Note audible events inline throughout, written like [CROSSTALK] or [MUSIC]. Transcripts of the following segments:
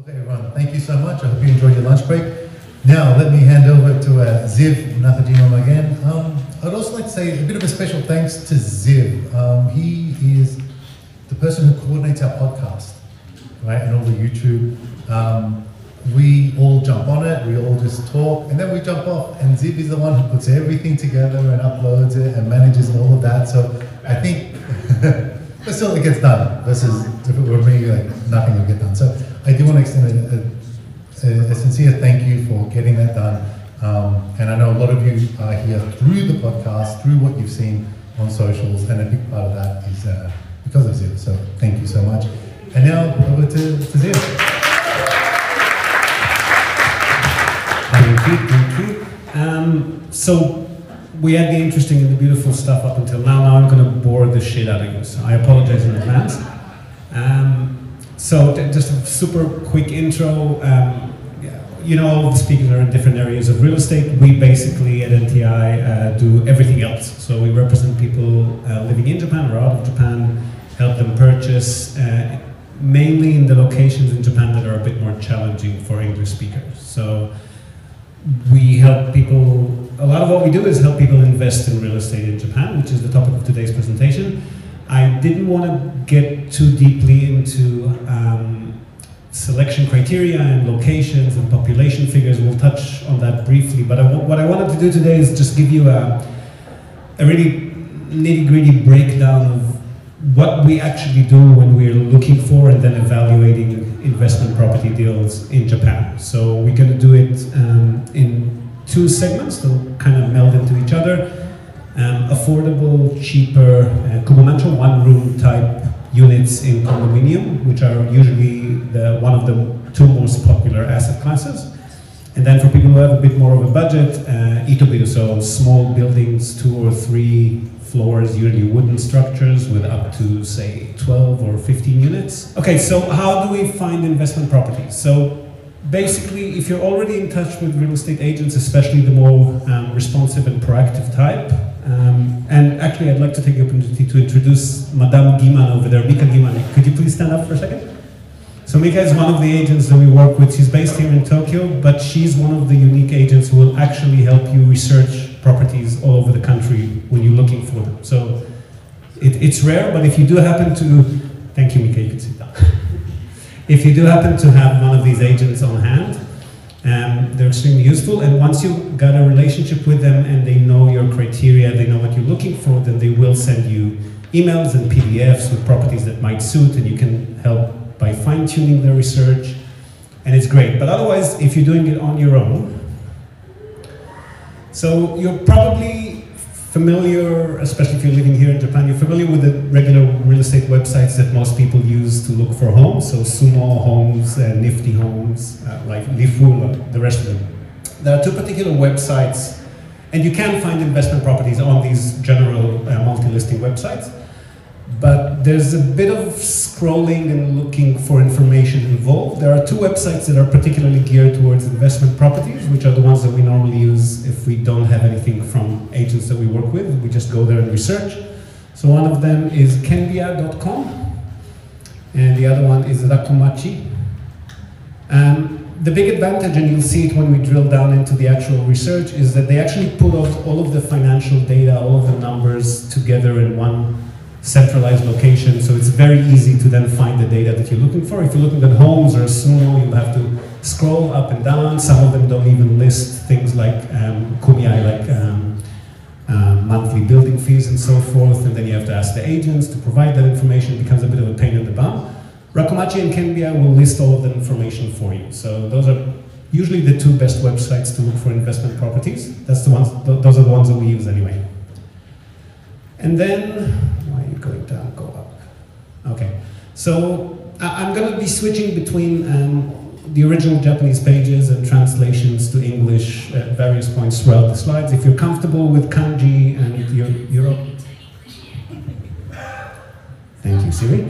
Okay, everyone, thank you so much. I hope you enjoyed your lunch break. Now, let me hand over to uh, Ziv Nakajima-Magen. Um, I'd also like to say a bit of a special thanks to Ziv. Um, he is the person who coordinates our podcast, right, and all the YouTube. Um, we all jump on it, we all just talk, and then we jump off. And Ziv is the one who puts everything together and uploads it and manages all of that. So I think, [LAUGHS] but still, it gets done. Versus if it were me, like nothing would get done. So I do want to extend a, a, a sincere thank you for getting that done. Um, and I know a lot of you are here through the podcast, through what you've seen on socials, and a big part of that is uh, because of Ziv. So thank you so much. And now over to, to Ziv. Thank you, thank you. Um, so we had the interesting and the beautiful stuff up until now. Now I'm going to bore the shit out of you. So I apologize in advance. Um, so just a super quick intro. Um, you know, all the speakers are in different areas of real estate. We basically at NTI uh, do everything else. So we represent people uh, living in Japan or out of Japan, help them purchase, uh, mainly in the locations in Japan that are a bit more challenging for English speakers. So we help people, a lot of what we do is help people invest in real estate in Japan, which is the topic of today's presentation. I didn't want to get too deeply into um, selection criteria and locations and population figures. We'll touch on that briefly, but I, what I wanted to do today is just give you a, a really nitty gritty breakdown of what we actually do when we're looking for and then evaluating investment property deals in Japan. So we're going to do it um, in two segments, they'll kind of meld into each other. Um, affordable, cheaper, uh, one room type units in condominium, which are usually the, one of the two most popular asset classes. And then for people who have a bit more of a budget, uh, itobiru, so small buildings, two or three floors, usually wooden structures with up to say 12 or 15 units. Okay, so how do we find investment properties? So basically, if you're already in touch with real estate agents, especially the more um, responsive and proactive type, um, and actually I'd like to take the opportunity to introduce Madame Giman over there, Mika Giman. Could you please stand up for a second? So Mika is one of the agents that we work with. She's based here in Tokyo, but she's one of the unique agents who will actually help you research properties all over the country when you're looking for them. So it, it's rare, but if you do happen to, thank you, Mika, you can sit down. [LAUGHS] if you do happen to have one of these agents on hand, um, they're extremely useful. And once you've got a relationship with them and they know your criteria, they know what you're looking for, then they will send you emails and PDFs with properties that might suit, and you can help by fine tuning their research. And it's great. But otherwise, if you're doing it on your own, so you're probably familiar, especially if you're living here in Japan, you're familiar with the regular real estate websites that most people use to look for homes. So SUUMO Homes, uh, Nifty Homes, uh, like LIFULL, the rest of them. There are two particular websites, and you can find investment properties on these general uh, multi-listing websites but there's a bit of scrolling and looking for information involved. There are two websites that are particularly geared towards investment properties, which are the ones that we normally use if we don't have anything from agents that we work with. We just go there and research. So one of them is kenbiya.com, and the other one is Rakumachi. Um, the big advantage, and you'll see it when we drill down into the actual research, is that they actually put all of the financial data, all of the numbers together in one centralized location, so it's very easy to then find the data that you're looking for. If you're looking at homes or SUUMO, you'll have to scroll up and down. Some of them don't even list things like um, kumiai, like um, uh, monthly building fees and so forth, and then you have to ask the agents to provide that information. It becomes a bit of a pain in the bum. Rakumachi and Kenbiya will list all of the information for you. So those are usually the two best websites to look for investment properties. That's the ones, th those are the ones that we use anyway. And then going to go up. Okay, so I'm going to be switching between um, the original Japanese pages and translations to English at various points throughout the slides. If you're comfortable with kanji and you're, you're Thank you, Siri.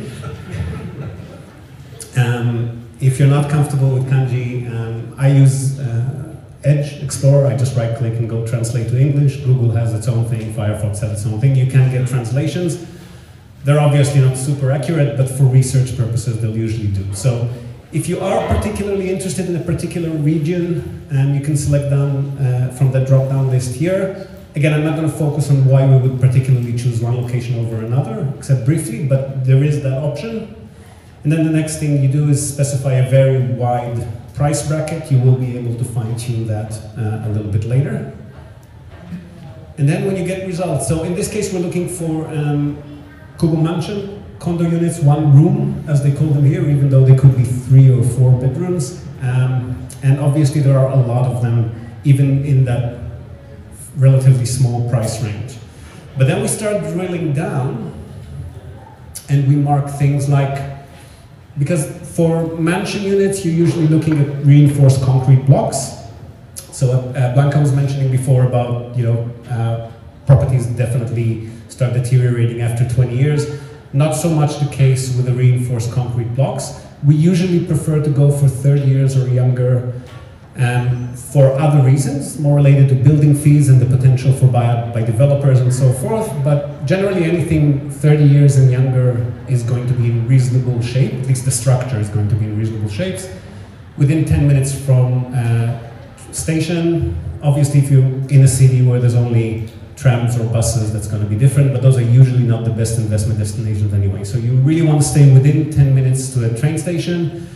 Um, if you're not comfortable with kanji, um, I use uh, Edge Explorer. I just right click and go translate to English. Google has its own thing, Firefox has its own thing. You can get translations. They're obviously not super accurate, but for research purposes, they'll usually do. So If you are particularly interested in a particular region, um, you can select down uh, from the drop-down list here. Again, I'm not going to focus on why we would particularly choose one location over another, except briefly, but there is that option. And then the next thing you do is specify a very wide price bracket. You will be able to fine-tune that uh, a little bit later. And then when you get results, so in this case we're looking for um, Kubun Mansion, condo units, one room, as they call them here, even though they could be three or four bedrooms. Um, and obviously there are a lot of them, even in that relatively small price range. But then we start drilling down and we mark things like, because for mansion units, you're usually looking at reinforced concrete blocks. So uh, Blanca was mentioning before about, you know, uh, properties definitely start deteriorating after 20 years. Not so much the case with the reinforced concrete blocks. We usually prefer to go for 30 years or younger um, for other reasons, more related to building fees and the potential for buyout by developers and so forth. But generally, anything 30 years and younger is going to be in reasonable shape. At least the structure is going to be in reasonable shapes. Within 10 minutes from uh, station, obviously, if you're in a city where there's only trams or buses, that's going to be different. But those are usually not the best investment destinations anyway. So you really want to stay within 10 minutes to a train station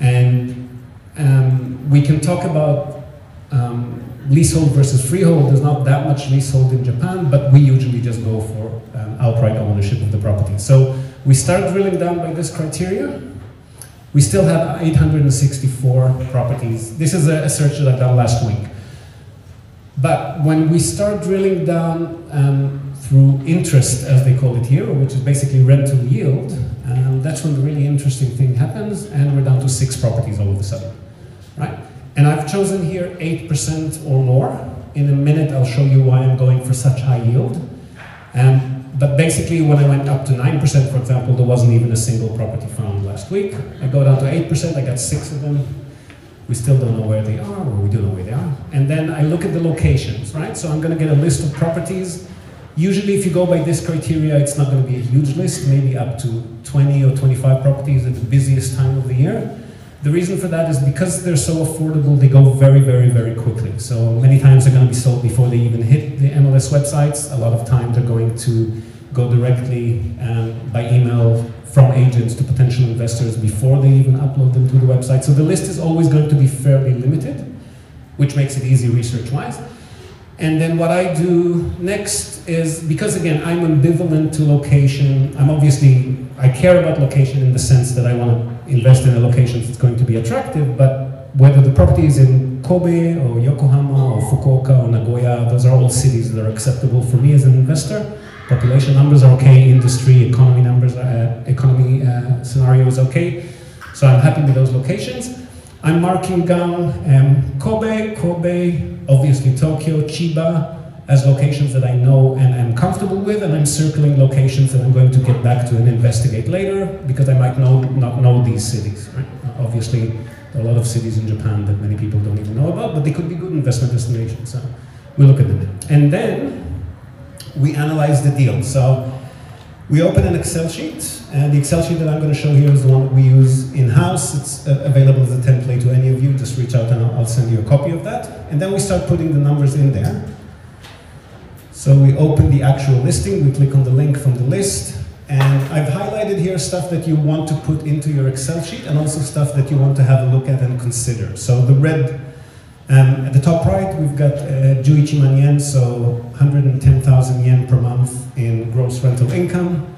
and um, we can talk about um, leasehold versus freehold. There's not that much leasehold in Japan, but we usually just go for um, outright ownership of the property. So we start drilling down by this criteria. We still have 864 properties. This is a, a search that I've done last week. But when we start drilling down um, through interest, as they call it here, which is basically rental yield, um, that's when the really interesting thing happens, and we're down to six properties all of a sudden right? And I've chosen here 8% or more. In a minute, I'll show you why I'm going for such high yield. Um, but basically, when I went up to 9%, for example, there wasn't even a single property found last week. I go down to 8%, I got six of them. We still don't know where they are, or we do know where they are. And then I look at the locations, right? So I'm gonna get a list of properties. Usually, if you go by this criteria, it's not gonna be a huge list, maybe up to 20 or 25 properties at the busiest time of the year. The reason for that is because they're so affordable, they go very, very, very quickly. So many times they're going to be sold before they even hit the MLS websites. A lot of times they're going to go directly um, by email from agents to potential investors before they even upload them to the website. So the list is always going to be fairly limited, which makes it easy research-wise. And then what I do next is, because again, I'm ambivalent to location, I'm obviously, I care about location in the sense that I want to invest in a location that's going to be attractive, but whether the property is in Kobe or Yokohama or Fukuoka or Nagoya, those are all cities that are acceptable for me as an investor. Population numbers are okay, industry, economy numbers, uh, economy uh, scenario is okay. So I'm happy with those locations. I'm marking down um, Kobe, Kobe, obviously Tokyo, Chiba, as locations that I know and am comfortable with, and I'm circling locations that I'm going to get back to and investigate later, because I might know, not know these cities. Right? Obviously, there are a lot of cities in Japan that many people don't even know about, but they could be good investment destinations, so we'll look at them. And then we analyze the deal. So we open an Excel sheet, and the Excel sheet that I'm going to show here is the one that we use in-house. It's uh, available as a template to any of you. Just reach out and I'll send you a copy of that. And then we start putting the numbers in there. So we open the actual listing, we click on the link from the list, and I've highlighted here stuff that you want to put into your Excel sheet and also stuff that you want to have a look at and consider. So the red um, at the top right, we've got uh, Juichi Man yen, so 110,000 yen per month in gross rental income.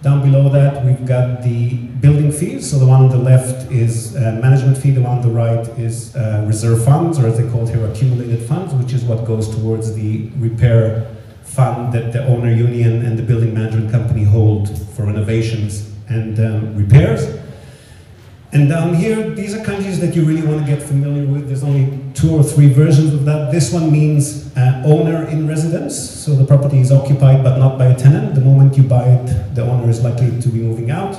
Down below that, we've got the building fees. So the one on the left is uh, management fee, the one on the right is uh, reserve funds, or as they call it here, accumulated funds, which is what goes towards the repair fund that the owner union and the building management company hold for renovations and um, repairs. And down here, these are kanjis that you really want to get familiar with. There's only two or three versions of that. This one means uh, owner in residence, so the property is occupied but not by a tenant. The moment you buy it, the owner is likely to be moving out.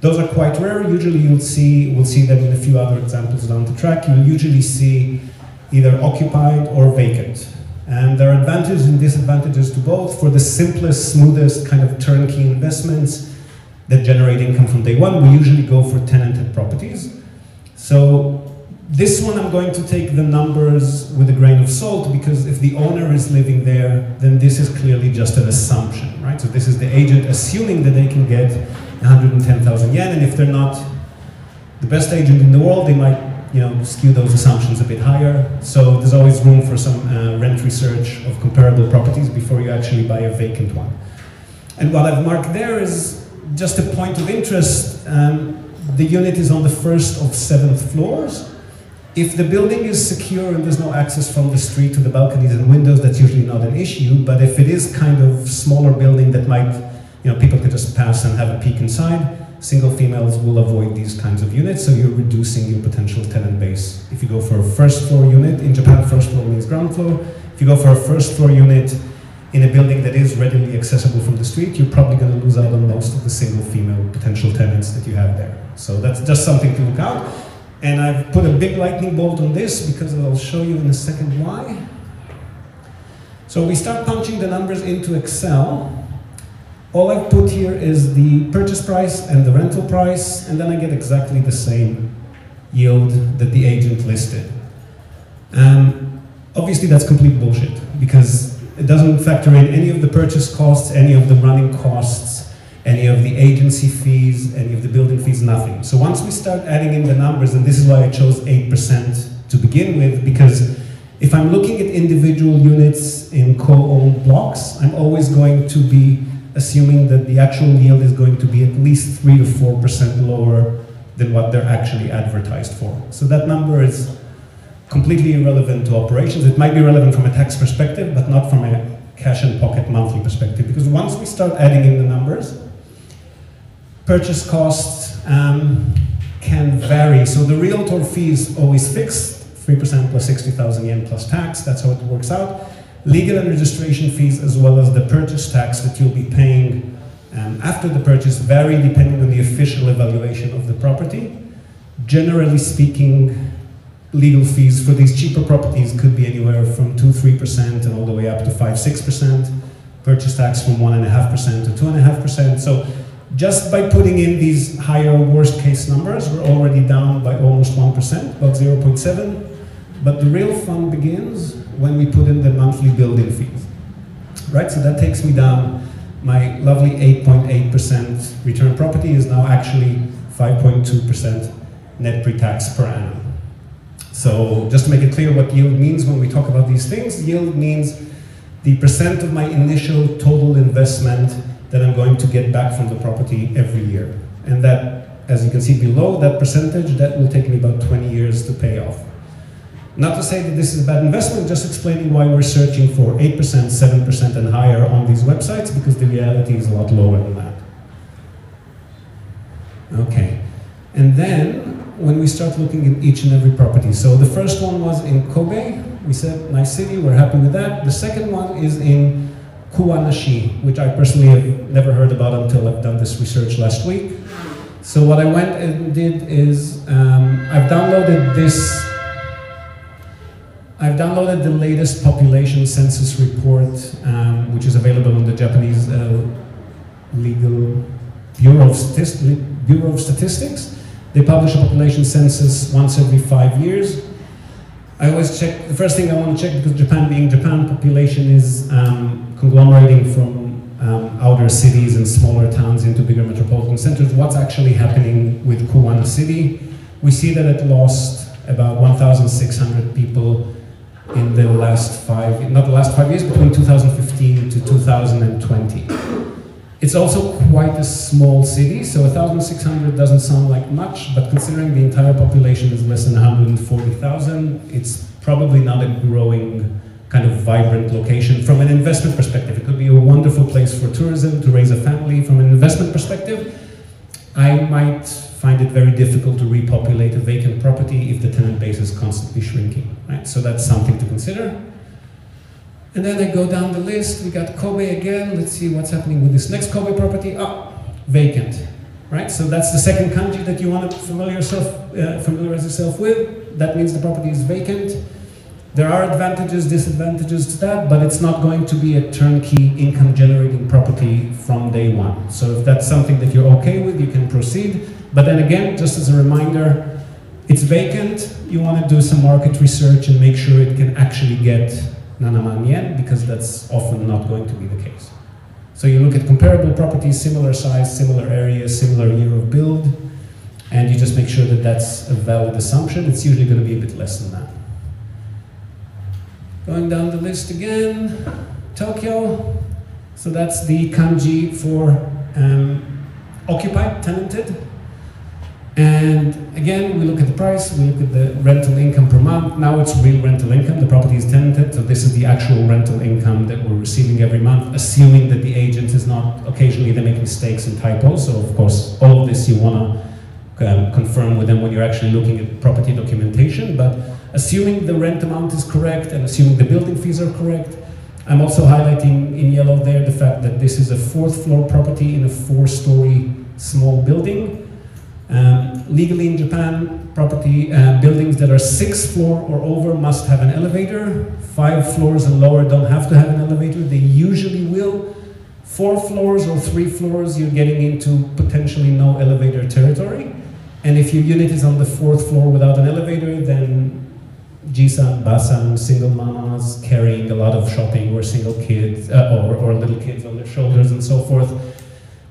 Those are quite rare. Usually you'll see, we'll see them in a few other examples down the track. You'll usually see either occupied or vacant. And there are advantages and disadvantages to both. For the simplest, smoothest kind of turnkey investments, that generate income from day one, we usually go for tenanted properties. So this one I'm going to take the numbers with a grain of salt because if the owner is living there, then this is clearly just an assumption, right? So this is the agent assuming that they can get 110,000 yen, and if they're not the best agent in the world, they might you know, skew those assumptions a bit higher. So there's always room for some uh, rent research of comparable properties before you actually buy a vacant one. And what I've marked there is just a point of interest. Um, the unit is on the first of seventh floors. If the building is secure and there's no access from the street to the balconies and windows, that's usually not an issue. But if it is kind of smaller building that might, you know, people could just pass and have a peek inside, single females will avoid these kinds of units, so you're reducing your potential tenant base. If you go for a first floor unit, in Japan, first floor means ground floor. If you go for a first floor unit in a building that is readily accessible from the street, you're probably going to lose out on most of the single female potential tenants that you have there. So that's just something to look out. And I've put a big lightning bolt on this because I'll show you in a second why. So we start punching the numbers into Excel. All I've put here is the purchase price and the rental price, and then I get exactly the same yield that the agent listed. Um, obviously that's complete bullshit because it doesn't factor in any of the purchase costs, any of the running costs, any of the agency fees, any of the building fees, nothing. So once we start adding in the numbers, and this is why I chose 8% to begin with, because if I'm looking at individual units in co-owned blocks, I'm always going to be assuming that the actual yield is going to be at least 3 to 4% lower than what they're actually advertised for. So that number is completely irrelevant to operations. It might be relevant from a tax perspective, but not from a cash and pocket monthly perspective. Because once we start adding in the numbers, Purchase costs um, can vary. So the realtor fee is always fixed, 3% plus 60,000 yen plus tax. That's how it works out. Legal and registration fees, as well as the purchase tax that you'll be paying um, after the purchase, vary depending on the official evaluation of the property. Generally speaking, legal fees for these cheaper properties could be anywhere from 2-3% and all the way up to 5-6%. Purchase tax from 1.5% to 2.5%. So just by putting in these higher worst case numbers, we're already down by almost 1%, about 0.7. But the real fun begins when we put in the monthly building fees. Right, so that takes me down. My lovely 8.8% return property is now actually 5.2% net pre-tax per annum. So just to make it clear what yield means when we talk about these things, yield means the percent of my initial total investment that I'm going to get back from the property every year. And that, as you can see below, that percentage, that will take me about 20 years to pay off. Not to say that this is a bad investment, just explaining why we're searching for 8%, 7% and higher on these websites, because the reality is a lot lower than that. Okay. And then, when we start looking at each and every property. So the first one was in Kobe. We said, nice city, we're happy with that. The second one is in Kuwanashi, which I personally have never heard about until I've done this research last week. So what I went and did is um, I've downloaded this. I've downloaded the latest population census report, um, which is available on the Japanese uh, legal Bureau of, Bureau of Statistics. They publish a population census once every five years. I always check, the first thing I want to check, because Japan being Japan, population is um, conglomerating from um, outer cities and smaller towns into bigger metropolitan centers, what's actually happening with Kuwana City? We see that it lost about 1,600 people in the last five, not the last five years, between 2015 to 2020. It's also quite a small city, so 1,600 doesn't sound like much, but considering the entire population is less than 140,000, it's probably not a growing kind of vibrant location. From an investment perspective, it could be a wonderful place for tourism, to raise a family. From an investment perspective, I might find it very difficult to repopulate a vacant property if the tenant base is constantly shrinking, right? So that's something to consider. And then I go down the list, we got Kobe again, let's see what's happening with this next Kobe property. Oh, vacant, right? So that's the second kanji that you want to familiar yourself, uh, familiarize yourself with. That means the property is vacant. There are advantages, disadvantages to that, but it's not going to be a turnkey income generating property from day one. So if that's something that you're okay with, you can proceed. But then again, just as a reminder, It's vacant, you want to do some market research and make sure it can actually get Nanaman because that's often not going to be the case. So you look at comparable properties, similar size, similar area, similar year of build, and you just make sure that that's a valid assumption. It's usually going to be a bit less than that. Going down the list again, Tokyo. So that's the kanji for um, occupied, tenanted. And again, we look at the price, we look at the rental income per month. Now it's real rental income. The property is tenanted, so this is the actual rental income that we're receiving every month, assuming that the agent is not, occasionally they make mistakes and typos. So of course, all of this you want to um, confirm with them when you're actually looking at property documentation. But assuming the rent amount is correct and assuming the building fees are correct, I'm also highlighting in yellow there the fact that this is a fourth floor property in a four story small building. Um, legally in Japan, property uh, buildings that are six floor or over must have an elevator. Five floors and lower don't have to have an elevator. They usually will. Four floors or three floors, you're getting into potentially no elevator territory. And if your unit is on the fourth floor without an elevator, then Jisan, Basan, single mamas carrying a lot of shopping or single kids uh, or, or little kids on their shoulders and so forth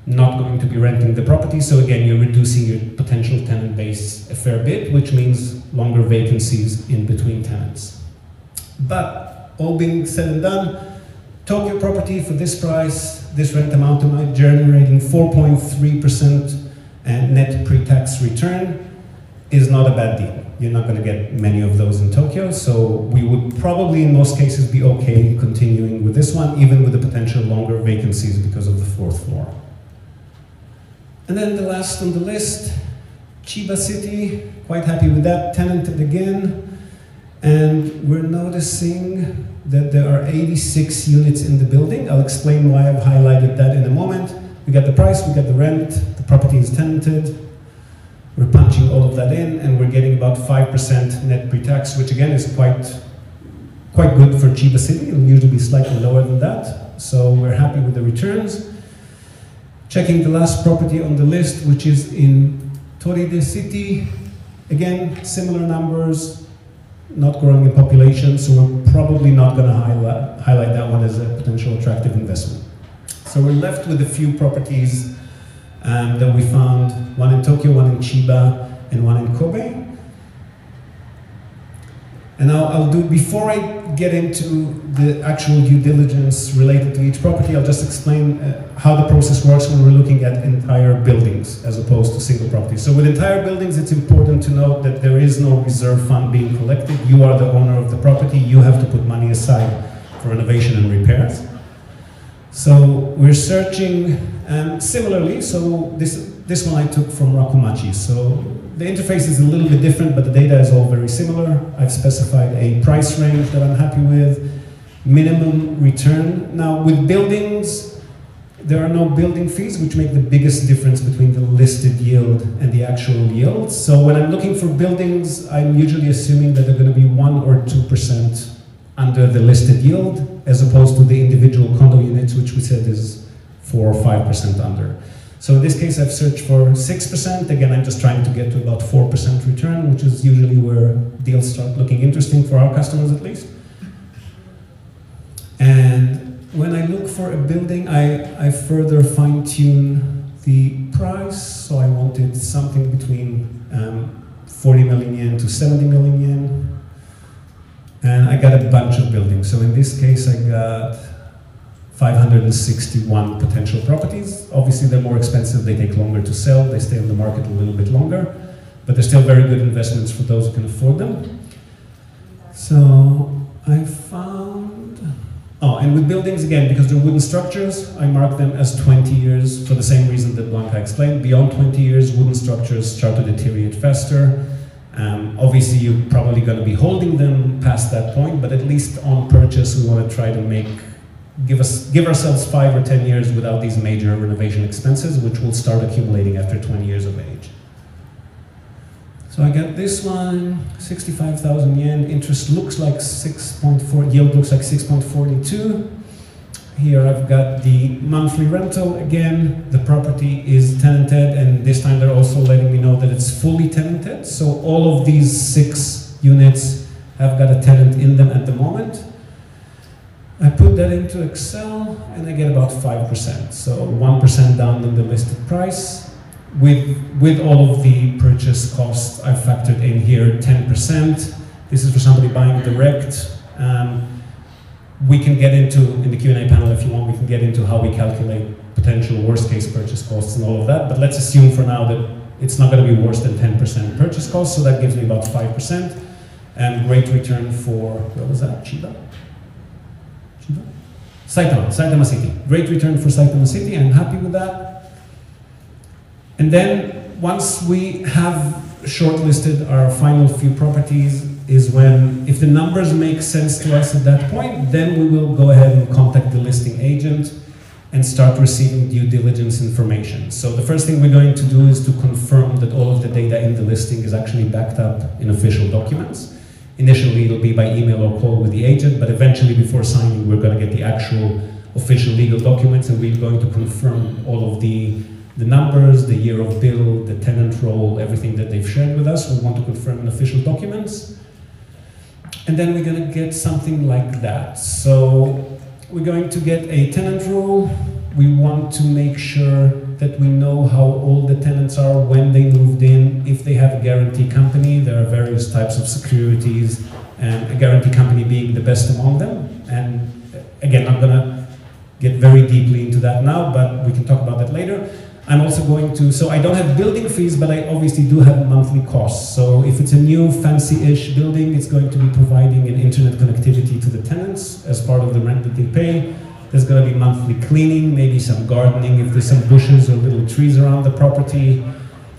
not going to be renting the property. So again, you're reducing your potential tenant base a fair bit, which means longer vacancies in between tenants. But all being said and done, Tokyo property for this price, this rent amount am generating 4.3% and net pre-tax return is not a bad deal. You're not going to get many of those in Tokyo, so we would probably in most cases be okay continuing with this one, even with the potential longer vacancies because of the fourth floor. And then the last on the list, Chiba City, quite happy with that, tenanted again. And we're noticing that there are 86 units in the building. I'll explain why I've highlighted that in a moment. We got the price, we got the rent, the property is tenanted. We're punching all of that in and we're getting about 5% net pre-tax, which again is quite, quite good for Chiba City. It'll usually be slightly lower than that. So we're happy with the returns. Checking the last property on the list, which is in Toride City. Again, similar numbers, not growing in population, so we're probably not going to highlight, highlight that one as a potential attractive investment. So we're left with a few properties um, that we found, one in Tokyo, one in Chiba, and one in Kobe. And I'll, I'll, do, before I get into the actual due diligence related to each property, I'll just explain uh, how the process works when we're looking at entire buildings as opposed to single properties. So with entire buildings, it's important to note that there is no reserve fund being collected. You are the owner of the property. You have to put money aside for renovation and repairs. So we're searching um, similarly. So this, this one I took from Rakumachi. So the interface is a little bit different, but the data is all very similar. I've specified a price range that I'm happy with, minimum return. Now, with buildings, there are no building fees, which make the biggest difference between the listed yield and the actual yield. So when I'm looking for buildings, I'm usually assuming that they're going to be 1 or 2% under the listed yield, as opposed to the individual condo units, which we said is 4 or 5% under. So in this case, I've searched for 6%. Again, I'm just trying to get to about 4% return, which is usually where deals start looking interesting for our customers at least. And when I look for a building, I, I further fine tune the price. So I wanted something between um, 40 million yen to 70 million yen. And I got a bunch of buildings. So in this case, I got 561 potential properties. Obviously, they're more expensive, they take longer to sell, they stay on the market a little bit longer, but they're still very good investments for those who can afford them. So I found, oh, and with buildings again, because they're wooden structures, I mark them as 20 years for the same reason that Blanca explained. Beyond 20 years, wooden structures start to deteriorate faster. Um, obviously, you're probably going to be holding them past that point, but at least on purchase, we want to try to make give us give ourselves five or ten years without these major renovation expenses, which will start accumulating after 20 years of age. So I got this one, 65,000 yen. Interest looks like 6.4, yield looks like 6.42. Here I've got the monthly rental again. The property is tenanted, and this time they're also letting me know that it's fully tenanted. So all of these six units have got a tenant in them at the moment. I put that into Excel and I get about 5%. So 1% down on the listed price. With, with all of the purchase costs, I've factored in here 10%. This is for somebody buying direct. Um, we can get into, in the Q&A panel if you want, we can get into how we calculate potential worst case purchase costs and all of that, but let's assume for now that it's not going to be worse than 10% purchase cost, so that gives me about 5%, and great return for, what was that, Chiba? Chiba? Saitama, Saitama City. Great return for Saitama City, I'm happy with that. And then, once we have shortlisted our final few properties, is when, if the numbers make sense to us at that point, then we will go ahead and contact the listing agent and start receiving due diligence information. So the first thing we're going to do is to confirm that all of the data in the listing is actually backed up in official documents. Initially, it'll be by email or call with the agent, but eventually, before signing, we're going to get the actual official legal documents and we're going to confirm all of the the numbers, the year of bill, the tenant roll, everything that they've shared with us. We want to confirm in official documents. And then we're going to get something like that. So we're going to get a tenant roll. We want to make sure that we know how old the tenants are when they moved in, if they have a guarantee company. There are various types of securities, and a guarantee company being the best among them. And again, I'm going to get very deeply into that now, but we can talk about that later. I'm also going to, so I don't have building fees, but I obviously do have monthly costs. So if it's a new fancy-ish building, it's going to be providing an internet connectivity to the tenants as part of the rent that they pay. There's going to be monthly cleaning, maybe some gardening if there's some bushes or little trees around the property.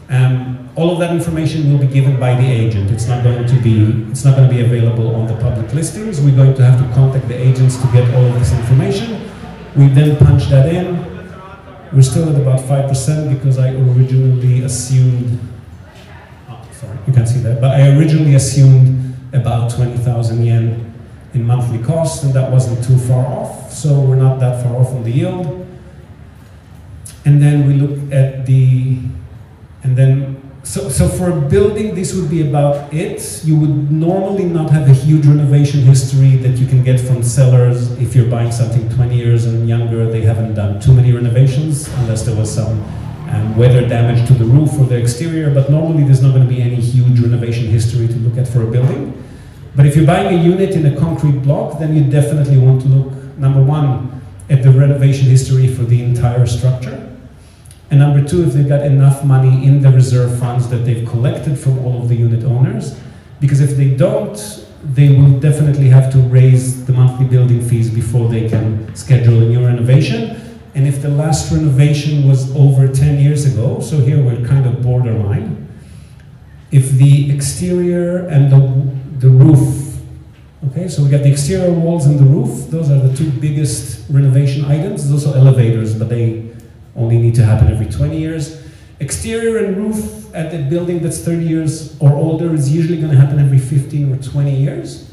Um, all of that information will be given by the agent. It's not going to be it's not going to be available on the public listings. We're going to have to contact the agents to get all of this information. We then punch that in, we're still at about 5% because I originally assumed, oh, sorry, you can't see that, but I originally assumed about 20,000 yen in monthly cost, and that wasn't too far off, so we're not that far off on the yield. And then we look at the, and then so, so for a building, this would be about it. You would normally not have a huge renovation history that you can get from sellers if you're buying something 20 years and younger. They haven't done too many renovations unless there was some um, weather damage to the roof or the exterior. But normally, there's not going to be any huge renovation history to look at for a building. But if you're buying a unit in a concrete block, then you definitely want to look, number one, at the renovation history for the entire structure. And number two, if they've got enough money in the reserve funds that they've collected from all of the unit owners. Because if they don't, they will definitely have to raise the monthly building fees before they can schedule a new renovation. And if the last renovation was over 10 years ago, so here we're kind of borderline, if the exterior and the, the roof, okay, so we got the exterior walls and the roof, those are the two biggest renovation items. There's also elevators, but they only need to happen every 20 years. Exterior and roof at a building that's 30 years or older is usually going to happen every 15 or 20 years.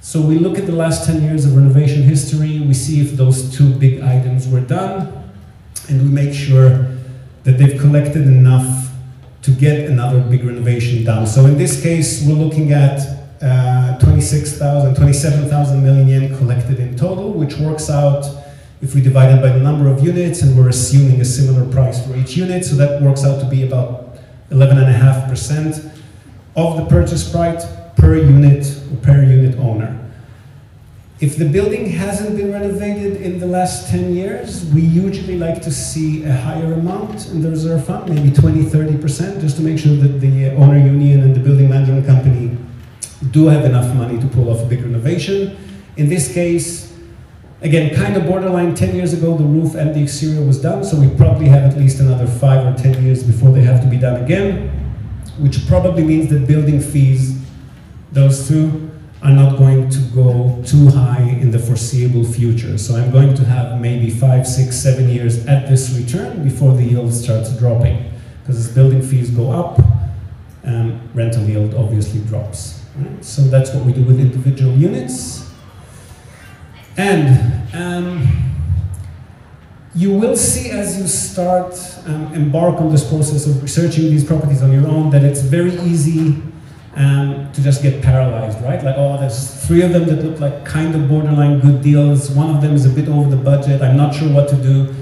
So we look at the last 10 years of renovation history, we see if those two big items were done, and we make sure that they've collected enough to get another big renovation done. So in this case, we're looking at uh, 26,000, 27,000 million yen collected in total, which works out if we divide it by the number of units and we're assuming a similar price for each unit, so that works out to be about 11.5% of the purchase price per unit or per unit owner. If the building hasn't been renovated in the last 10 years, we usually like to see a higher amount in the reserve fund, maybe 20, 30%, just to make sure that the owner union and the building management company do have enough money to pull off a big renovation. In this case, Again, kind of borderline 10 years ago, the roof and the exterior was done, so we probably have at least another five or 10 years before they have to be done again, which probably means that building fees, those two, are not going to go too high in the foreseeable future. So I'm going to have maybe five, six, seven years at this return before the yield starts dropping. Because as building fees go up, um, rental yield obviously drops. Right? So that's what we do with individual units. And um, you will see as you start um, embark on this process of researching these properties on your own that it's very easy um, to just get paralyzed, right? Like, oh, there's three of them that look like kind of borderline good deals. One of them is a bit over the budget. I'm not sure what to do.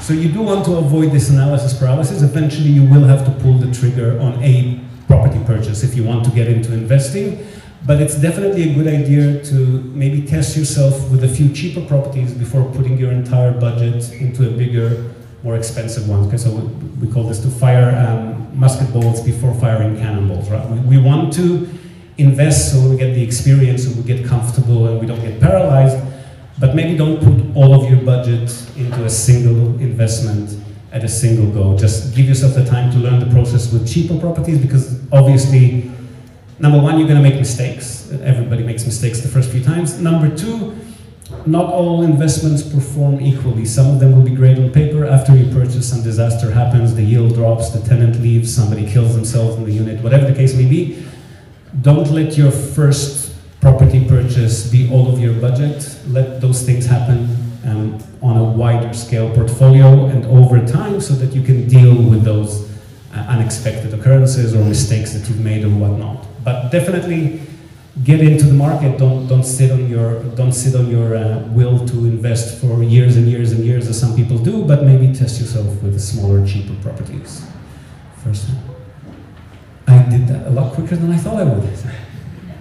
So you do want to avoid this analysis paralysis. Eventually, you will have to pull the trigger on a property purchase if you want to get into investing. But it's definitely a good idea to maybe test yourself with a few cheaper properties before putting your entire budget into a bigger, more expensive one. Okay, so we, call this to fire um, musket balls before firing cannonballs, right? We, we want to invest so we get the experience, so we get comfortable and we don't get paralyzed. But maybe don't put all of your budget into a single investment at a single go. Just give yourself the time to learn the process with cheaper properties because obviously Number one, you're going to make mistakes. Everybody makes mistakes the first few times. Number two, not all investments perform equally. Some of them will be great on paper. After you purchase, some disaster happens, the yield drops, the tenant leaves, somebody kills themselves in the unit, whatever the case may be. Don't let your first property purchase be all of your budget. Let those things happen um, on a wider scale portfolio and over time so that you can deal with those uh, unexpected occurrences or mistakes that you've made or whatnot. But definitely get into the market. Don't don't sit on your don't sit on your uh, will to invest for years and years and years as some people do. But maybe test yourself with smaller, cheaper properties first. I did that a lot quicker than I thought I would.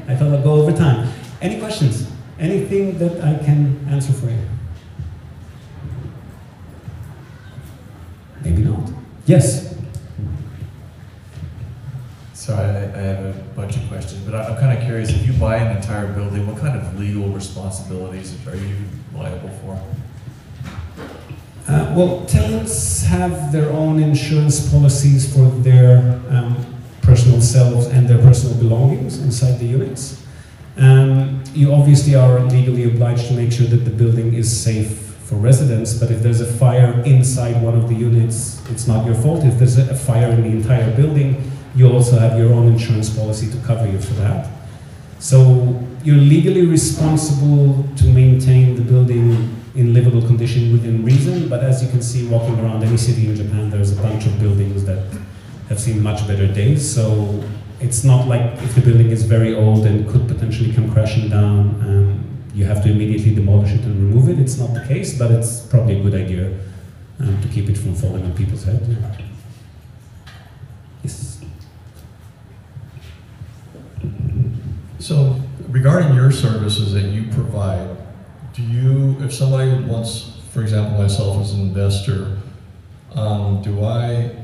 I thought I'd go over time. Any questions? Anything that I can answer for you? Maybe not. Yes. Sorry, I, I have a bunch of questions, but I- I'm kind of curious, if you buy an entire building, what kind of legal responsibilities are you liable for? Uh, well, tenants have their own insurance policies for their um, personal selves and their personal belongings inside the units. Um, you obviously are legally obliged to make sure that the building is safe for residents, but if there's a fire inside one of the units, it's not your fault. If there's a fire in the entire building, you also have your own insurance policy to cover you for that. So you're legally responsible to maintain the building in livable condition within reason, but as you can see walking around any city in Japan, there's a bunch of buildings that have seen much better days. So it's not like if the building is very old and could potentially come crashing down, um, you have to immediately demolish it and remove it. It's not the case, but it's probably a good idea um, to keep it from falling on people's heads. Yes. So regarding your services that you provide, do you, if somebody wants, for example, myself as an investor, um, do I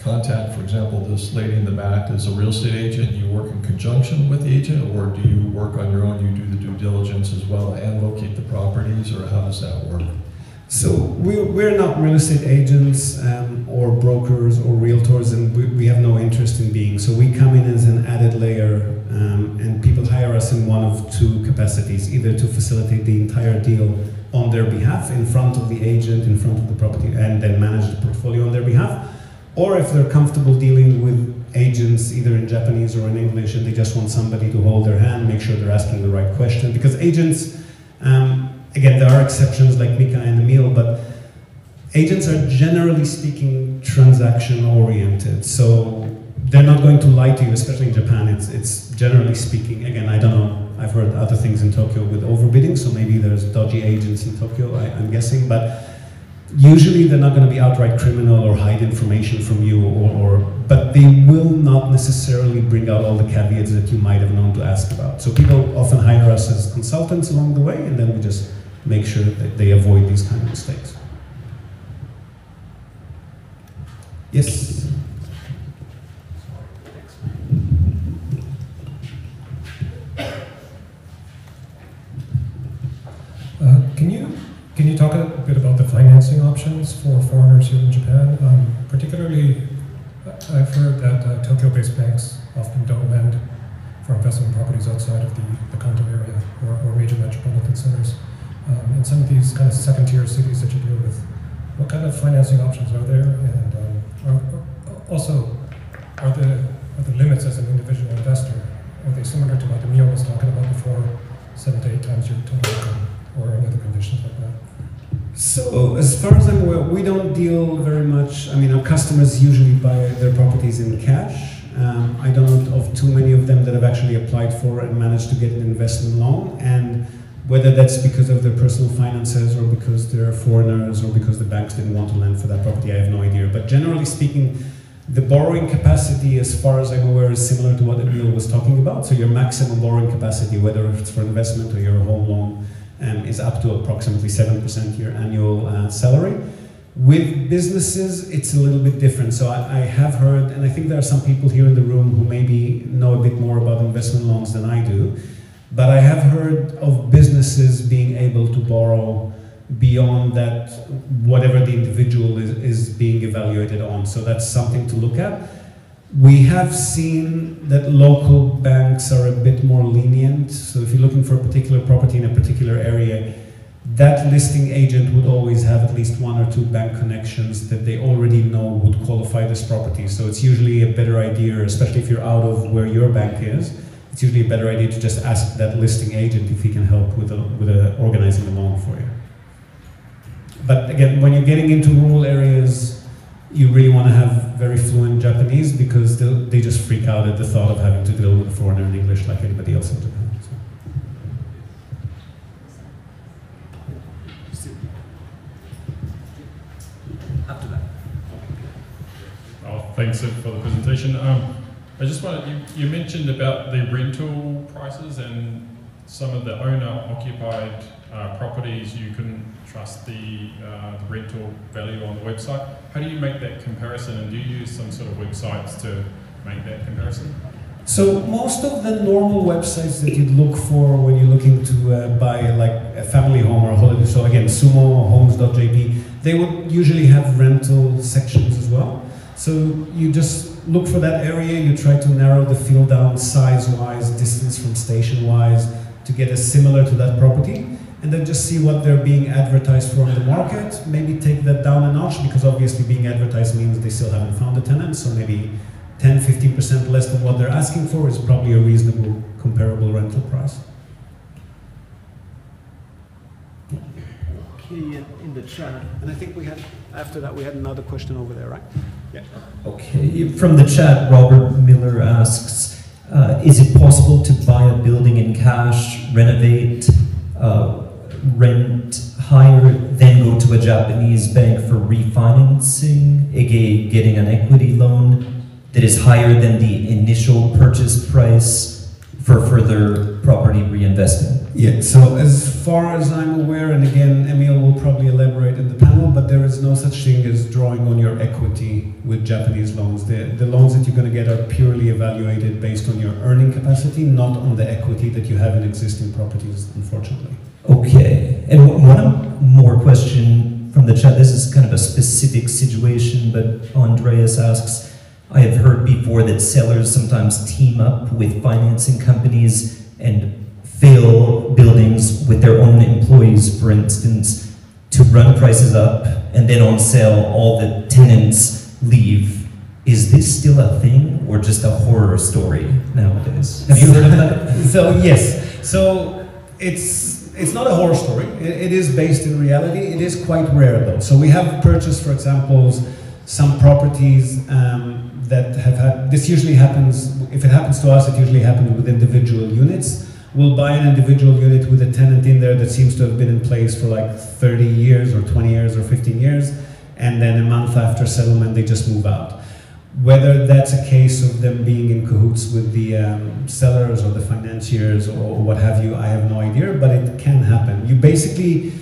contact, for example, this lady in the back as a real estate agent, you work in conjunction with the agent, or do you work on your own, you do the due diligence as well and locate the properties, or how does that work? So we, we're not real estate agents um, or brokers or realtors, and we, we have no interest in being. So we come in as an added layer, um, and people hire us in one of two capacities: either to facilitate the entire deal on their behalf in front of the agent, in front of the property, and then manage the portfolio on their behalf, or if they're comfortable dealing with agents either in Japanese or in English, and they just want somebody to hold their hand, make sure they're asking the right question, because agents. Um, again, there are exceptions like Mika and Emil, but agents are generally speaking transaction oriented. So they're not going to lie to you, especially in Japan. It's, it's generally speaking, again, I don't know, I've heard other things in Tokyo with overbidding, so maybe there's dodgy agents in Tokyo, I, I'm guessing, but usually they're not going to be outright criminal or hide information from you or, or, but they will not necessarily bring out all the caveats that you might have known to ask about so people often hire us as consultants along the way and then we just make sure that they avoid these kind of mistakes. Yes? Uh, can you can you talk a bit about the financing options for foreigners here in Japan? Um, particularly, I've heard that uh, Tokyo-based banks often don't lend for investment properties outside of the, the Kanto area or, or major metropolitan centers um, in some of these kind of second tier cities that you deal with, what kind of financing options are there? And um, are, also, are the, are the limits as an individual investor, are they similar to what Emil was talking about before, seven to eight times your total income, or any other conditions like that? So, as far as I'm aware, we don't deal very much. I mean, our customers usually buy their properties in cash. Um, I don't know of too many of them that have actually applied for and managed to get an investment loan. And whether that's because of their personal finances or because they're foreigners or because the banks didn't want to lend for that property, I have no idea. But generally speaking, the borrowing capacity, as far as I'm aware, is similar to what Emil was talking about. So, your maximum borrowing capacity, whether it's for investment or your home loan, um, is up to approximately 7% your annual uh, salary. With businesses, it's a little bit different. So I, I, have heard, and I think there are some people here in the room who maybe know a bit more about investment loans than I do, but I have heard of businesses being able to borrow beyond that, whatever the individual is, is being evaluated on. So that's something to look at. We have seen that local banks are a bit more lenient. So if you're looking for a particular property in a particular area, that listing agent would always have at least one or two bank connections that they already know would qualify this property. So it's usually a better idea, especially if you're out of where your bank is, it's usually a better idea to just ask that listing agent if he can help with, a, with a, organizing the loan for you. But again, when you're getting into rural areas, you really want to have very fluent Japanese because they just freak out at the thought of having to deal with a foreigner in English like anybody else in Japan. So. After that. Oh, thanks for the presentation. Um, I just wanted, you, you mentioned about the rental prices and some of the owner-occupied uh, properties, you couldn't trust the, uh, the, rental value on the website. How do you make that comparison, and do you use some sort of websites to make that comparison? So most of the normal websites that you'd look for when you're looking to uh, buy like a family home or a holiday, so again, SUUMO, homes.jp, they would usually have rental sections as well. So you just look for that area, you try to narrow the field down size-wise, distance from station-wise, to get as similar to that property and then just see what they're being advertised for in the market. Maybe take that down a notch because obviously being advertised means they still haven't found a tenant. So maybe 10 15% less than what they're asking for is probably a reasonable comparable rental price. Okay, in the chat. And I think we had, after that, we had another question over there, right? Yeah. Okay, from the chat, Robert Miller asks, uh, is it possible to buy a building in cash, renovate, uh, rent higher, then go to a Japanese bank for refinancing, aka getting an equity loan that is higher than the initial purchase price for further property reinvestment? Yeah, so as far as I'm aware, and again, Emil will probably elaborate in the panel, but there is no such thing as drawing on your equity with Japanese loans. The, the loans that you're going to get are purely evaluated based on your earning capacity, not on the equity that you have in existing properties, unfortunately. Okay, and one more question from the chat. This is kind of a specific situation, but Andreas asks, I have heard before that sellers sometimes team up with financing companies and fill buildings with their own employees, for instance, to run prices up, and then on sale, all the tenants leave. Is this still a thing or just a horror story nowadays? Have you heard of that? [LAUGHS] so, yes. So, it's it's not a horror story. It, it is based in reality. It is quite rare though. So we have purchased, for example, some properties um, that have had, this usually happens, if it happens to us, it usually happens with individual units. We'll buy an individual unit with a tenant in there that seems to have been in place for like 30 years or 20 years or 15 years, and then a month after settlement, they just move out. Whether that's a case of them being in cahoots with the um, sellers or the financiers or what have you, I have no idea, but it can happen. You basically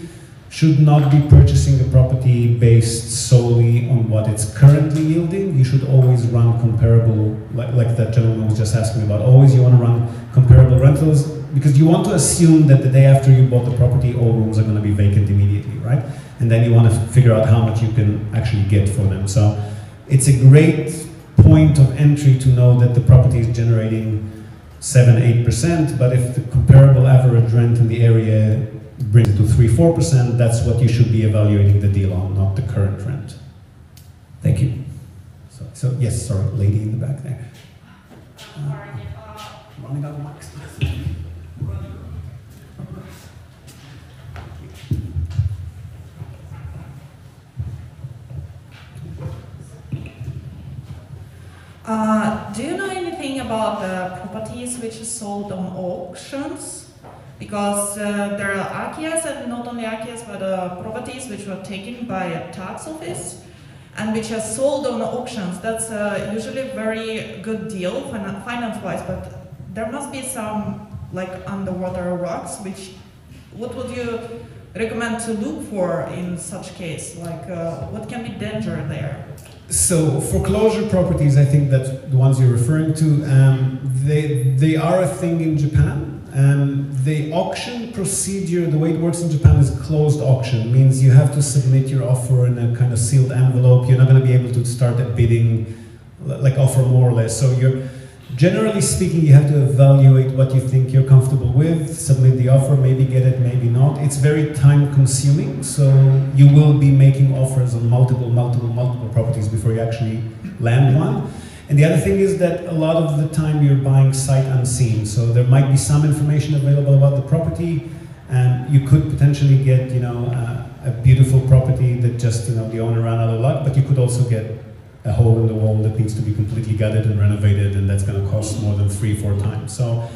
should not be purchasing a property based solely on what it's currently yielding. You should always run comparable, like, like that gentleman was just asking about. Always you want to run comparable rentals because you want to assume that the day after you bought the property, all rooms are going to be vacant immediately, right? And then you want to figure out how much you can actually get for them. So it's a great point of entry to know that the property is generating 7 8%, but if the comparable average rent in the area Bring it to 3-4%, that's what you should be evaluating the deal on, not the current rent. Thank you. So, so yes, sorry, lady in the back there. Uh, running out of. Uh, do you know anything about the properties which are sold on auctions? Because uh, there are akiyas and not only akiyas but uh, properties which were taken by a tax office and which are sold on auctions. That's uh, usually a very good deal finance-wise, but there must be some like underwater rocks. Which, what would you recommend to look for in such case? Like, uh, what can be danger there? So foreclosure properties, I think that the ones you're referring to, um, they they are a thing in Japan. Um, the auction procedure, the way it works in Japan, is closed auction. Means you have to submit your offer in a kind of sealed envelope. You're not going to be able to start a bidding, like offer more or less. So you're generally speaking, you have to evaluate what you think you're comfortable with, submit the offer, maybe get it, maybe not. It's very time consuming, so you will be making offers on multiple, multiple, multiple properties before you actually land one. And the other thing is that a lot of the time you're buying sight unseen, so there might be some information available about the property, and you could potentially get, you know, uh, a beautiful property that just, you know, the owner ran out of luck, but you could also get a hole in the wall that needs to be completely gutted and renovated, and that's going to cost more than three, four times. So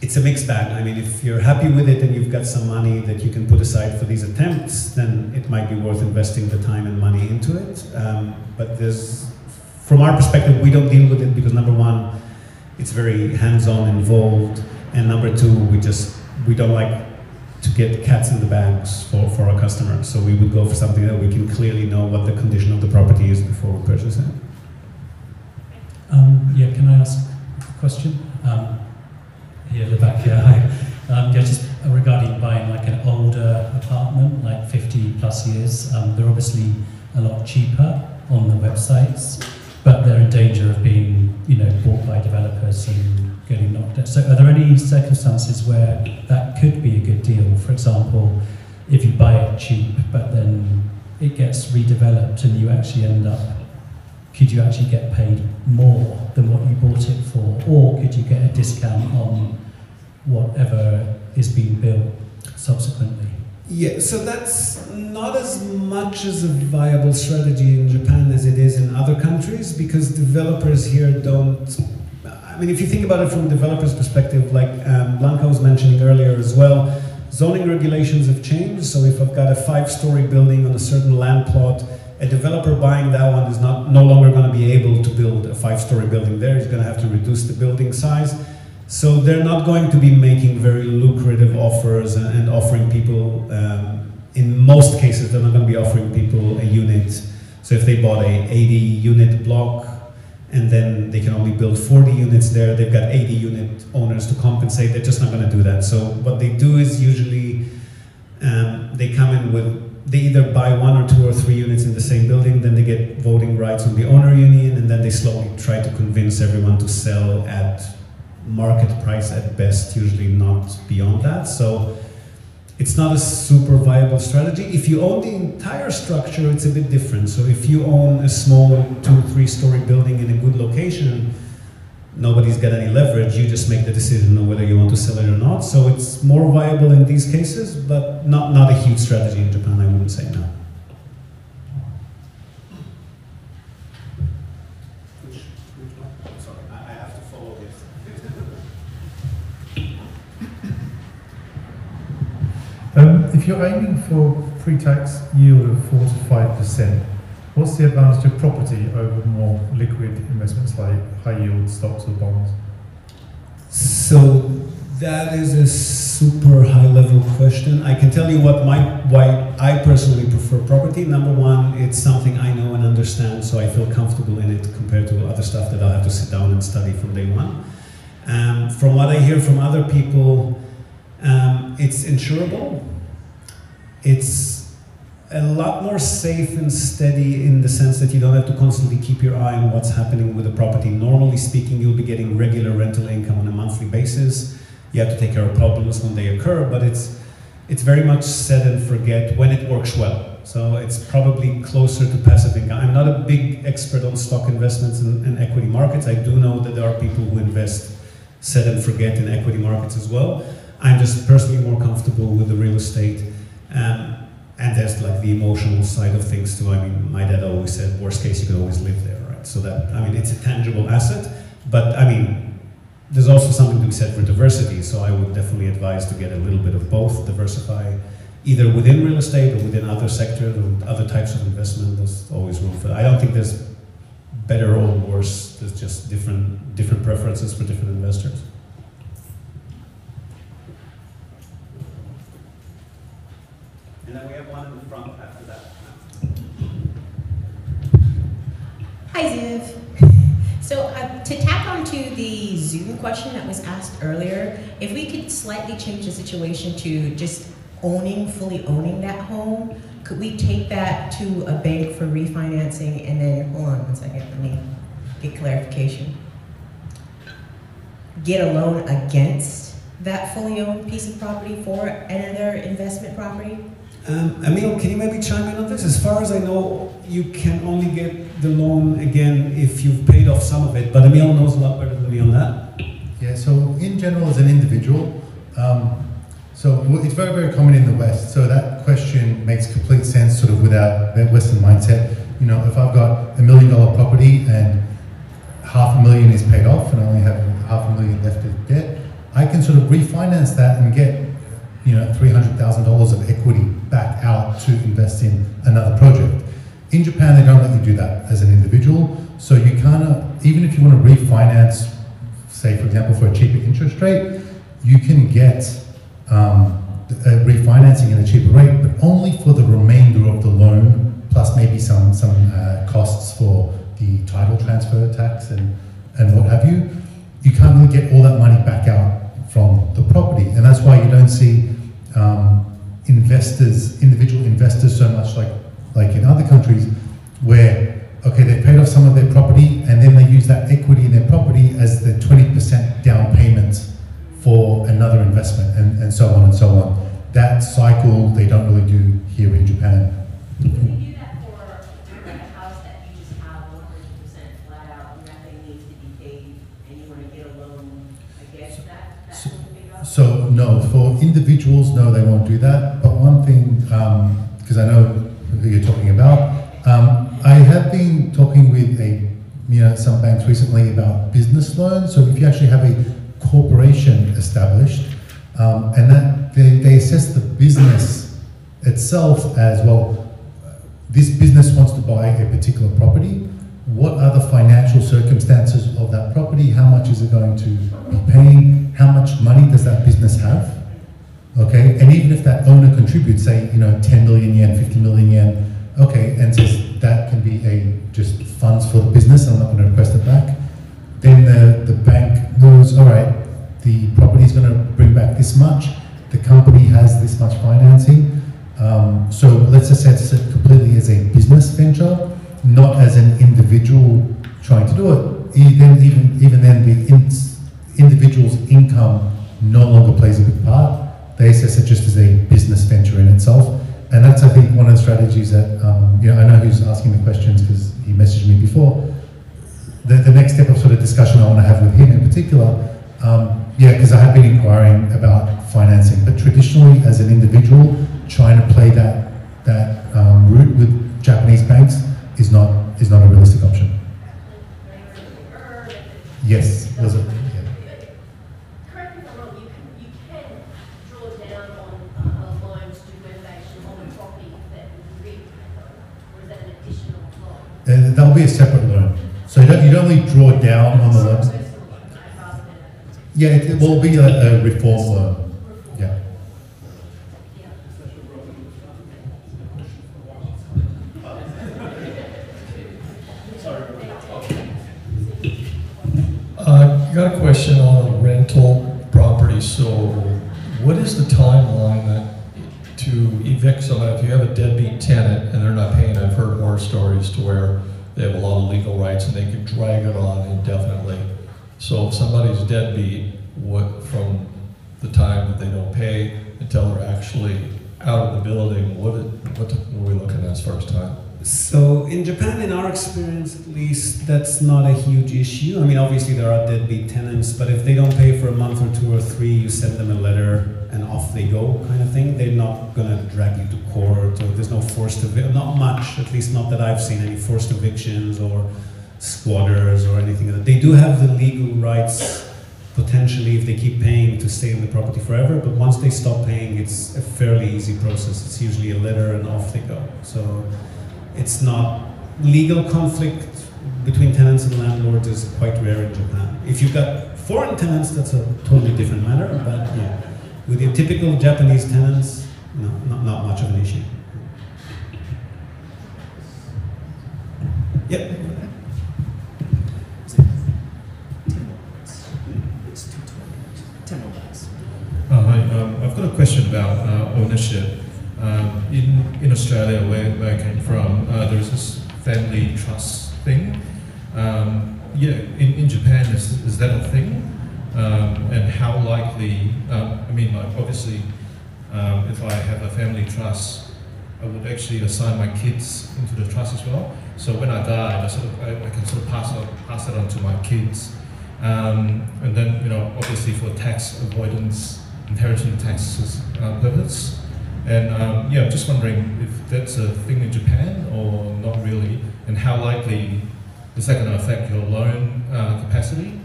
it's a mixed bag. I mean, if you're happy with it and you've got some money that you can put aside for these attempts, then it might be worth investing the time and money into it. Um, but there's, from our perspective, we don't deal with it because number one, it's very hands-on involved, and number two, we just we don't like to get cats in the bags for, for our customers. So we would go for something that we can clearly know what the condition of the property is before we purchase it. Um, yeah, can I ask a question? Um, here at the back, yeah, [LAUGHS] hi. Um, yeah, just regarding buying like an older apartment, like 50 plus years, um, they're obviously a lot cheaper on the websites, but they're in danger of being, you know, bought by developers and getting knocked down. So are there any circumstances where that could be a good deal? For example, if you buy it cheap, but then it gets redeveloped and you actually end up could you actually get paid more than what you bought it for, or could you get a discount on whatever is being built subsequently? Yeah, so that's not as much as a viable strategy in Japan as it is in other countries because developers here don't. I mean, if you think about it from a developer's perspective, like um, Blanca was mentioning earlier as well, zoning regulations have changed. So if I've got a five story building on a certain land plot, a developer buying that one is not no longer going to be able to build a five-story building there. He's going to have to reduce the building size. So they're not going to be making very lucrative offers and, offering people. Um, in most cases, they're not going to be offering people a unit. So if they bought a 80-unit block and then they can only build 40 units there, they've got 80 unit owners to compensate. They're just not going to do that. So what they do is usually um, they come in with they either buy one or two or three units in the same building, then they get voting rights on the owner union, and then they slowly try to convince everyone to sell at market price at best, usually not beyond that. So it's not a super viable strategy. If you own the entire structure, it's a bit different. So if you own a small two, three story building in a good location, nobody's got any leverage. You just make the decision on whether you want to sell it or not. So it's more viable in these cases, but not, not a huge strategy in Japan, I wouldn't say no. Sorry, I I have to follow this. Um, if you're aiming for pre-tax yield of four to five percent, what's the advantage of property over more liquid investments like high yield stocks or bonds? So that is a super high level question. I can tell you what my why I personally prefer property. Number one, it's something I know and understand, so I feel comfortable in it compared to other stuff that I'll have to sit down and study from day one. Um, from what I hear from other people, um, it's insurable. It's a lot more safe and steady in the sense that you don't have to constantly keep your eye on what's happening with the property. Normally speaking, you'll be getting regular rental income on a monthly basis. You have to take care of problems when they occur, but it's it's very much set and forget when it works well. So it's probably closer to passive income. I'm not a big expert on stock investments and, and equity markets. I do know that there are people who invest set and forget in equity markets as well. I'm just personally more comfortable with the real estate. Um, and there's like the emotional side of things too. I mean, my dad always said, worst case, you can always live there, right? So that, I mean, it's a tangible asset, but I mean, there's also something to be said for diversity. So I would definitely advise to get a little bit of both, diversify either within real estate or within other sectors or other types of investment. There's always room for that. I don't think there's better or worse. There's just different different preferences for different investors. And then we have one in the front after that. Hi, Ziv. So uh, to tack onto the Zoom question that was asked earlier, if we could slightly change the situation to just owning, fully owning that home, could we take that to a bank for refinancing and then, hold on one second, let me get clarification. Get a loan against that fully owned piece of property for another investment property? Um, Emil, can you maybe chime in on this? As far as I know, you can only get the loan again if you've paid off some of it, but Emil knows a lot better than me on that. Yeah, so in general, as an individual, um, so it's very, very common in the West. So that question makes complete sense, sort of, with our that Western mindset. You know, if I've got a million dollar property and half a million is paid off, and I only have half a million left of debt, I can sort of refinance that and get, you know, three hundred thousand dollars of equity back out to invest in another project. In Japan, they don't let you do that as an individual. So you kind of, even if you want to refinance, say for example, for a cheaper interest rate, you can get um, uh, refinancing at a cheaper rate, but only for the remainder of the loan, plus maybe some some uh, costs for the title transfer tax and and what have you. You can't really get all that money back out from the property, and that's why you don't see um, investors, individual investors, so much like like in other countries, where okay they've paid off some of their property, and then they use that equity in their property as the twenty percent down payment for another investment, and, and so on and so on. That cycle they don't really do here in Japan. Can you do that for like a house that you just have one hundred percent flat out, nothing needs to be paid, and you wanna get a loan against that, that's So- what they got? So no, for individuals, no, they won't do that. But one thing, because I know who you're talking about, um, I have been talking with a, you know, some banks recently about business loans. So if you actually have a corporation established, um, and that they, they assess the business itself as well. This business wants to buy a particular property. What are the financial circumstances of that property? How much is it going to be paying? How much money does that business have? Okay, and even if that owner contributes, say, you know, 10 million yen, 50 million yen, okay, and says that can be a just funds for the business, I'm not going to request it back, then the, the bank knows, all right, the property is going to bring back this much, the company has this much financing. Um, so let's assess it completely as a business venture, not as an individual trying to do it. Even, even, even then, the in, individual's income no longer plays a big part. They assess it just as a business venture in itself. And that's, I think, one of the strategies that, um, you know, I know who's asking the questions because he messaged me before. The, the next step of sort of discussion I want to have with him in particular, um, yeah, because I have been inquiring about financing, but traditionally as an individual, trying to play that, that um, route with Japanese banks is not, is not a realistic option. Yes, was it? Yeah. Correct me if I'm wrong, you can, you can draw down on uh, a loan to do renovation on a property that you really or is that an additional Uh, that'll be a separate loan. So you don't, you'd only draw down on the loan. Personally, rather than a- Yeah, it, it will be a, a reform loan. Yeah. Uh, got a question on rental property. So, what is the timeline that to evict someone if you have a deadbeat tenant and they're not paying? I've heard horror stories to where they have a lot of legal rights and they can drag it on indefinitely. So, if somebody's deadbeat, what from the time that they don't pay until they're actually out of the building, what what are we looking at as far as time? So in Japan, in our experience at least, that's not a huge issue. I mean, obviously there are deadbeat tenants, but if they don't pay for a month or two or three, you send them a letter and off they go, kind of thing. They're not gonna drag you to court, or there's no forced eviction. Not much, at least not that I've seen any forced evictions or squatters or anything. They do have the legal rights potentially if they keep paying to stay in the property forever, but once they stop paying, it's a fairly easy process. It's usually a letter and off they go. So it's not legal conflict between tenants and landlords is quite rare in Japan. If you've got foreign tenants, that's a totally different matter, but yeah, with your typical Japanese tenants, no, not, not much of an issue. Yep. Uh, hi, um, I've got a question about uh, ownership. Um, in, in Australia, where, where I came from, uh, there's this family trust thing. Um, yeah, in, in Japan, is, is that a thing? Um, and how likely, um, I mean, like, obviously, um, if I have a family trust, I would actually assign my kids into the trust as well. So when I die, I, sort of, I, I can sort of pass, on, pass it on to my kids. Um, and then, you know, obviously for tax avoidance, inheritance taxes uh, purpose. And um, yeah, I'm just wondering if that's a thing in Japan or not really, and how likely is that going to affect your loan uh, capacity?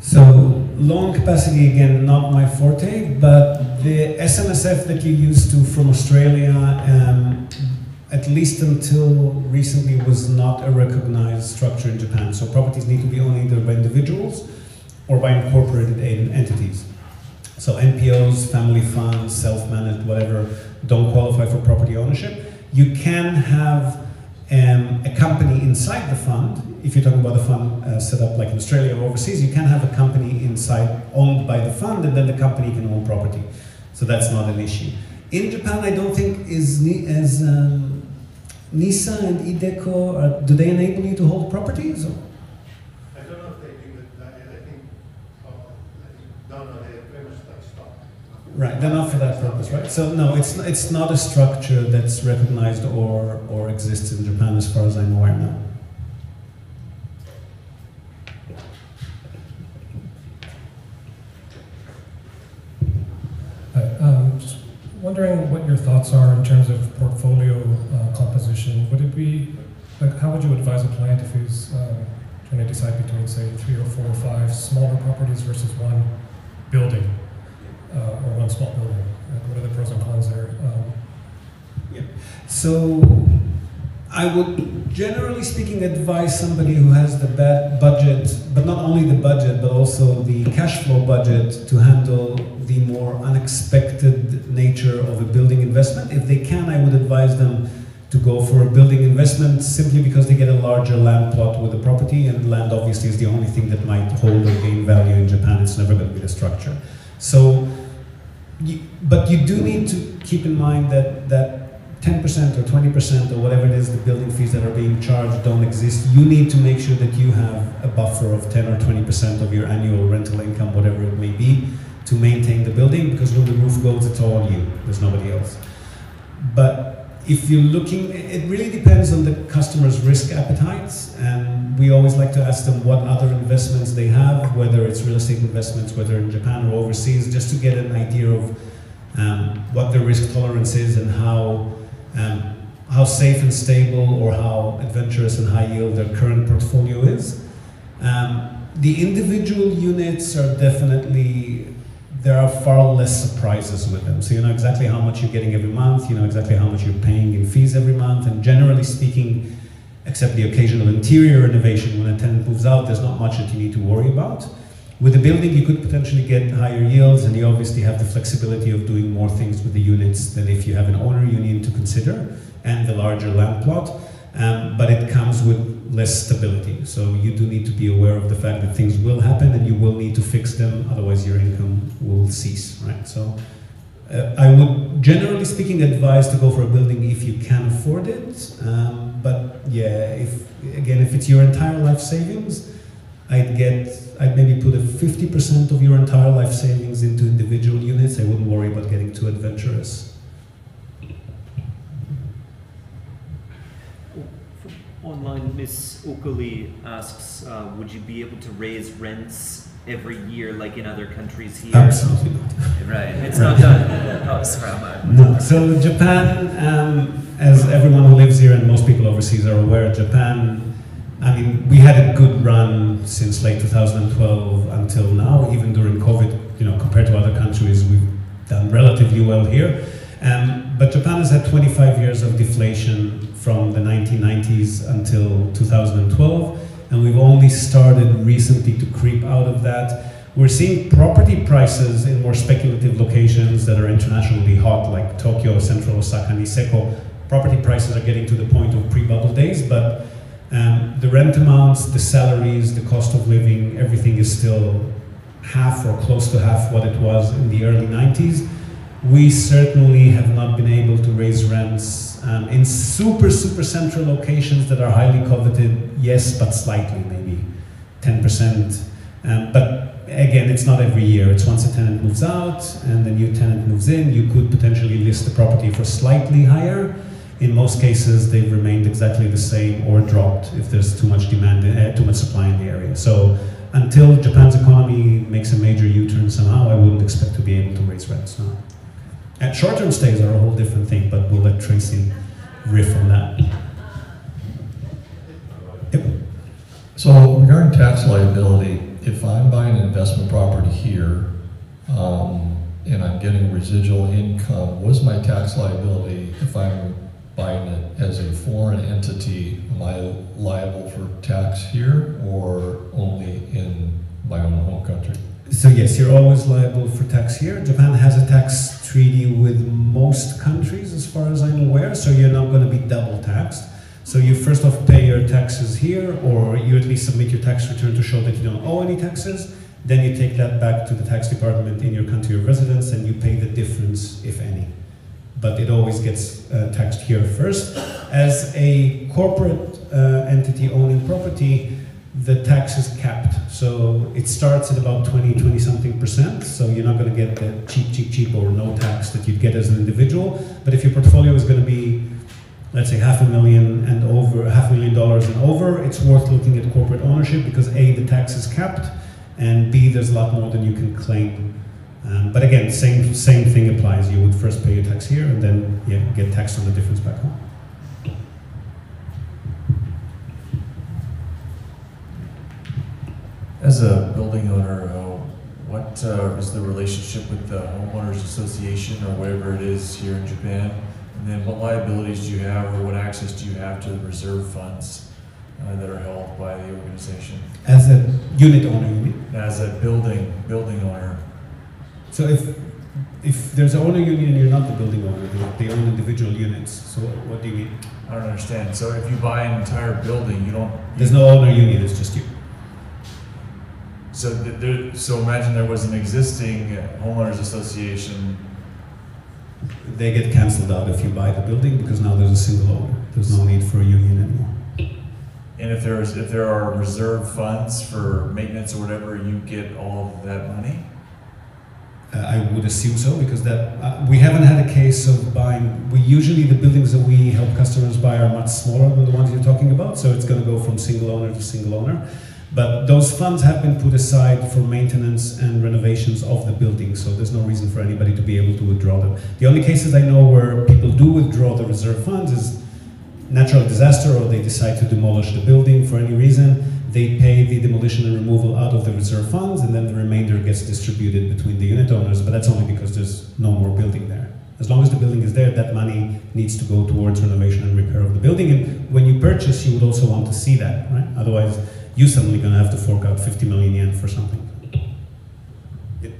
So long capacity again, not my forte, but the SMSF that you used to from Australia, um, at least until recently, was not a recognized structure in Japan. So properties need to be owned either by individuals or by incorporated en- entities. So NPOs, family funds, self-managed, whatever, don't qualify for property ownership. You can have um, a company inside the fund. If you're talking about a fund uh, set up like in Australia or overseas, you can have a company inside owned by the fund, and then the company can own property. So that's not an issue. In Japan, I don't think is as um, NISA and IDECO. Are, do they enable you to hold properties? Or? I don't know if they do, but I, I think, oh, I think, no, no, they pretty much like stop. Right, they're not for that purpose, right? So no, it's it's not a structure that's recognized or or exists in Japan, as far as I'm aware now. Um, wondering what your thoughts are in terms of portfolio uh, composition. Would it be, like, how would you advise a client if he's um, trying to decide between, say, three or four or five smaller properties versus one building uh, or one small building? Like, what are the pros and cons there? Um, So I would, generally speaking, advise somebody who has the bad budget, but not only the budget, but also the cash flow budget to handle the more unexpected nature of a building investment. If they can, I would advise them to go for a building investment simply because they get a larger land plot with the property, and land obviously is the only thing that might hold or gain value in Japan. It's never going to be the structure. So, you, but you do need to keep in mind that that 10% or 20% or whatever it is, the building fees that are being charged don't exist. You need to make sure that you have a buffer of 10 or 20% of your annual rental income, whatever it may be, to maintain the building because when the roof goes, it's all you, there's nobody else. But if you're looking, it really depends on the customer's risk appetites, and we always like to ask them what other investments they have, whether it's real estate investments, whether in Japan or overseas, just to get an idea of um, what their risk tolerance is and how um, how safe and stable or how adventurous and high yield their current portfolio is. Um, the individual units are definitely there are far less surprises with them. So you know exactly how much you're getting every month, you know exactly how much you're paying in fees every month, and generally speaking, except the occasional interior renovation when a tenant moves out, there's not much that you need to worry about. With a building, you could potentially get higher yields, and you obviously have the flexibility of doing more things with the units than if you have an owner need to consider, and the larger land plot. Um, but it comes with less stability. So you do need to be aware of the fact that things will happen, and you will need to fix them. Otherwise, your income will cease. Right. So. Uh, I would, generally speaking, advise to go for a building if you can afford it. Um, but yeah, if again, if it's your entire life savings, I'd get, I'd maybe put a 50% of your entire life savings into individual units. I wouldn't worry about getting too adventurous. Online, Miss Okuli asks, uh, would you be able to raise rents every year like in other countries here? Absolutely not. Right, it's not done. [LAUGHS] No. So Japan, um, as everyone who lives here and most people overseas are aware, Japan I mean, we had a good run since late 2012 until now. Even during COVID, you know, compared to other countries, we've done relatively well here. Um, but Japan has had 25 years of deflation from the 1990s until 2012, and we've only started recently to creep out of that. We're seeing property prices in more speculative locations that are internationally hot, like Tokyo, Central Osaka, Niseko. Property prices are getting to the point of pre-bubble days, but um, the rent amounts, the salaries, the cost of living, everything is still half or close to half what it was in the early 90s. We certainly have not been able to raise rents um, in super, super central locations that are highly coveted, yes, but slightly, maybe 10%. Um, but again, it's not every year. It's once a tenant moves out and the new tenant moves in, you could potentially list the property for slightly higher. In most cases, they've remained exactly the same or dropped if there's too much demand, uh, too much supply in the area. So until Japan's economy makes a major U-turn somehow, I wouldn't expect to be able to raise rents now. And short-term stays are a whole different thing, but we'll let Tracey riff on that. Yep. So regarding tax liability, if I'm buying an investment property here, um, and I'm getting residual income, what's my tax liability if I'm buying it as a foreign entity? Am I liable for tax here or only in my own home country? So yes, you're always liable for tax here. Japan has a tax treaty with most countries, as far as I'm aware, so you're not going to be double taxed. So you first off pay your taxes here, or you at least submit your tax return to show that you don't owe any taxes. Then you take that back to the tax department in your country of residence, and you pay the difference, if any. But it always gets uh, taxed here first. As a corporate uh, entity owning property, the tax is capped. So it starts at about 20, 20 something percent. So you're not going to get the cheap, cheap, cheap or no tax that you'd get as an individual. But if your portfolio is going to be, let's say, half a million and over, half a million dollars and over, it's worth looking at corporate ownership because A, the tax is capped, and B, there's a lot more than you can claim. Um, but again, same, same thing applies. You would first pay your tax here and then yeah, get taxed on the difference back home. As a building owner, uh, what uh, is the relationship with the homeowners association or whatever it is here in Japan? And then what liabilities do you have or what access do you have to the reserve funds uh, that are held by the organization? As a unit owner, you mean? As a building building owner. So if if there's an owner union, you're not the building owner. They, they own individual units. So what do you mean? I don't understand. So if you buy an entire building, you don't. There's no owner union. It's just you. So there, so imagine there was an existing homeowners association. They get cancelled out if you buy the building because now there's a single owner. There's no need for a union anymore. And if there's if there are reserve funds for maintenance or whatever, you get all of that money. Uh, I would assume so because that uh, we haven't had a case of buying. We usually the buildings that we help customers buy are much smaller than the ones you're talking about, so it's going to go from single owner to single owner. But those funds have been put aside for maintenance and renovations of the building, so there's no reason for anybody to be able to withdraw them. The only cases I know where people do withdraw the reserve funds is natural disaster or they decide to demolish the building for any reason. They pay the demolition and removal out of the reserve funds, and then the remainder gets distributed between the unit owners, but that's only because there's no more building there. As long as the building is there, that money needs to go towards renovation and repair of the building. And when you purchase, you would also want to see that, right? Otherwise, you're suddenly going to have to fork out 50 million yen for something.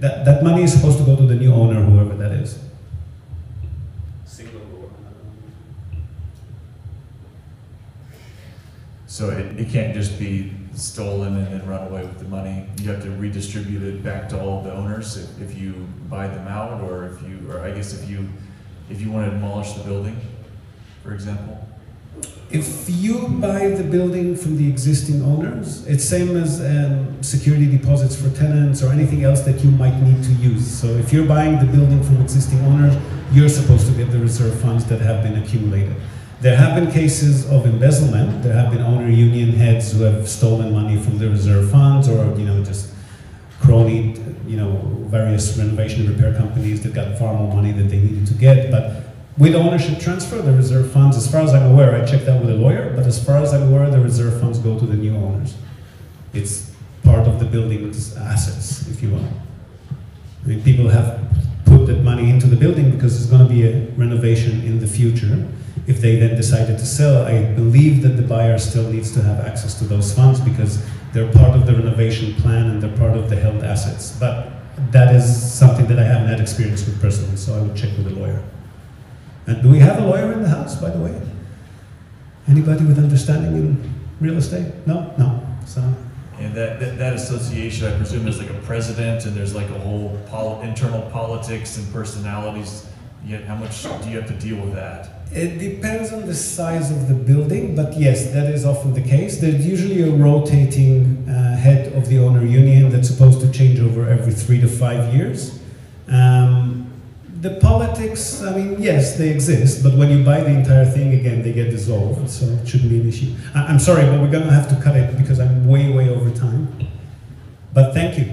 That, that money is supposed to go to the new owner, whoever that is. So it, it can't just be stolen and then run away with the money. You have to redistribute it back to all the owners if, if you buy them out, or if you, or I guess if you, if you want to demolish the building, for example. If you buy the building from the existing owners, it's same as um, security deposits for tenants or anything else that you might need to use. So if you're buying the building from existing owners, you're supposed to get the reserve funds that have been accumulated. There have been cases of embezzlement. There have been owner union heads who have stolen money from the reserve funds or, you know, just cronied, you know, various renovation and repair companies that got far more money than they needed to get. But with ownership transfer, the reserve funds, as far as I'm aware, I checked that with a lawyer, but as far as I'm aware, the reserve funds go to the new owners. It's part of the building's assets, if you will. I mean, people have put that money into the building because there's going to be a renovation in the future. If they then decided to sell, I believe that the buyer still needs to have access to those funds because they're part of the renovation plan and they're part of the held assets. But that is something that I haven't had experience with personally, so I would check with a lawyer. And do we have a lawyer in the house, by the way? Anybody with understanding in real estate? No? No. So And that, that, that association, I presume, is like a president, and there's like a whole pol- internal politics and personalities. Yet, how much do you have to deal with that? It depends on the size of the building, but yes, that is often the case. There's usually a rotating uh, head of the owner union that's supposed to change over every three to five years. Um, the politics, I mean, yes, they exist, but when you buy the entire thing again, they get dissolved, so it shouldn't be an issue. I- I'm sorry, but we're gonna have to cut it because I'm way, way over time. But thank you.